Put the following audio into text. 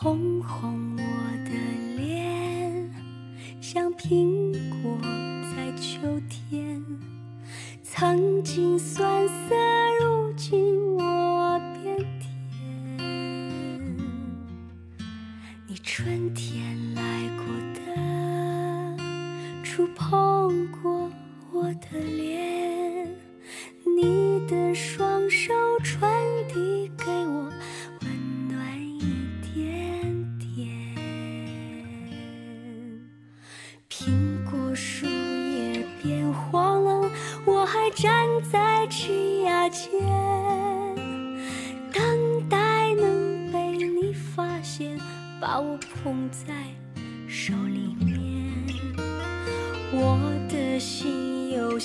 红红我的脸，像苹果在秋天。曾经酸涩，如今我变甜。你春天来过的，触碰过我的脸，你的双枝桠间，等待能被你发现，把我捧在手里面。我的心有。